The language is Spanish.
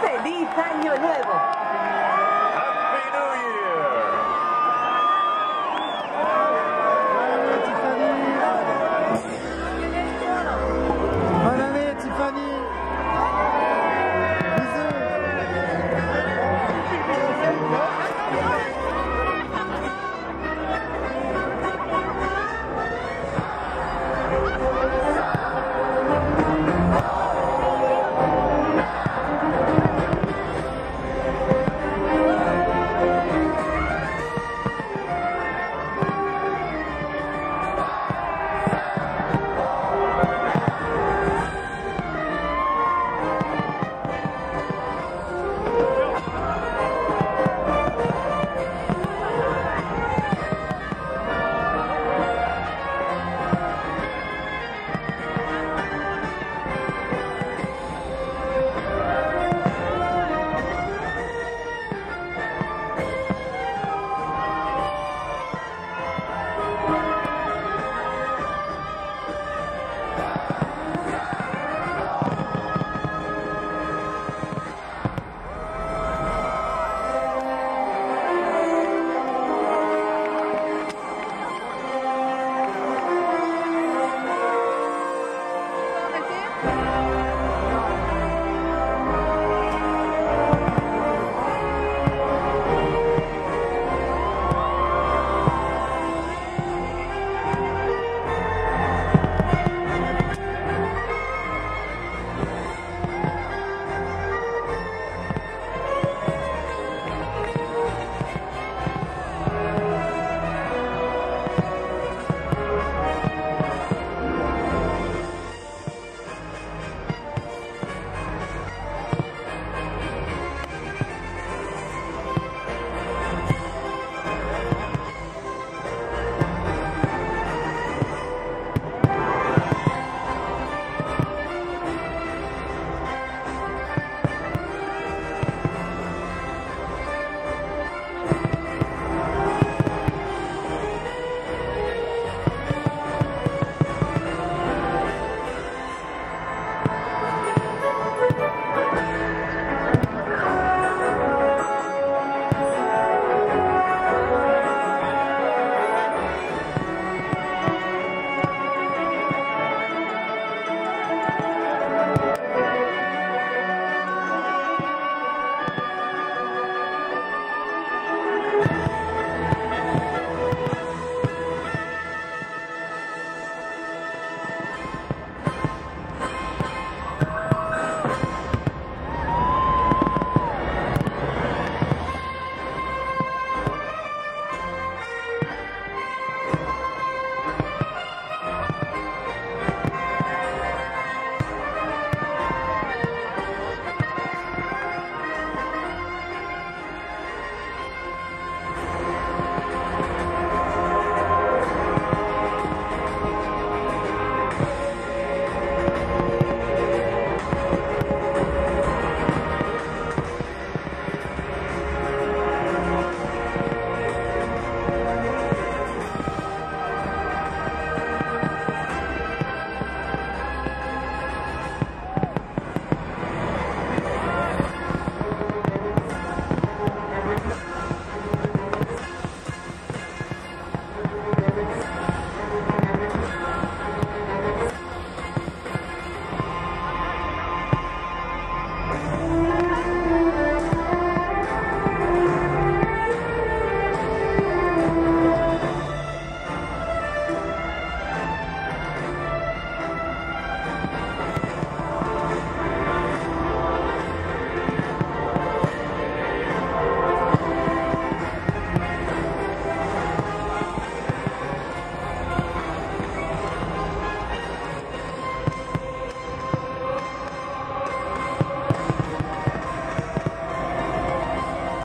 ¡Feliz Año Nuevo!